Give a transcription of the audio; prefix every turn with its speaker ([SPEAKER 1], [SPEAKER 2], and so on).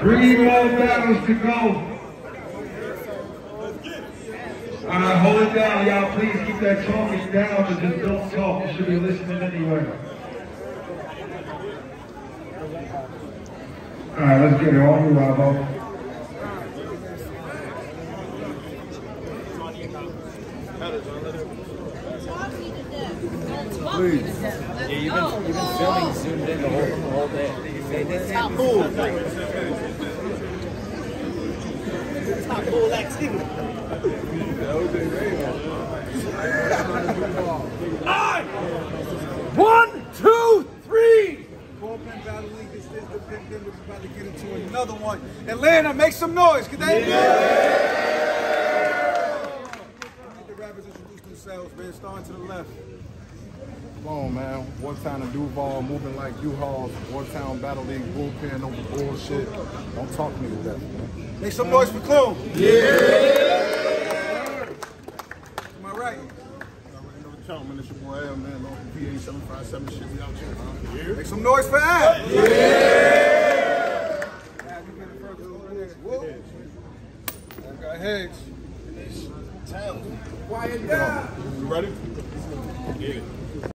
[SPEAKER 1] Three more battles to go. Uh, hold it down, y'all. Please keep that talking down, but just don't talk. You should be listening anyway. All right, let's get it on, Robo.
[SPEAKER 2] Please.
[SPEAKER 3] Yeah, you've been, you've been filming zoomed in the whole, the whole day. Top bull. Top bull activity.
[SPEAKER 4] One, two, three.
[SPEAKER 2] Bullpen Battle League, this is the big thing. We're about to get into another one. Atlanta, make some noise. Can they? Let the rappers introduce themselves, man. Starting to the left.
[SPEAKER 5] Come on, man. One time in Duval, moving like U-Hauls. One town Battle League, bullpen over bullshit. Don't talk to me with that, man.
[SPEAKER 2] Make some noise for Clone. Yeah. Am I right?
[SPEAKER 5] Count, man. It's your boy Al, man. On VA 757 shit. We out here, man.
[SPEAKER 2] Make some noise for Ave. Yeah. Ave, you get it first. Over there. Whoop. I got heads.
[SPEAKER 5] Quiet down. You ready? Get it.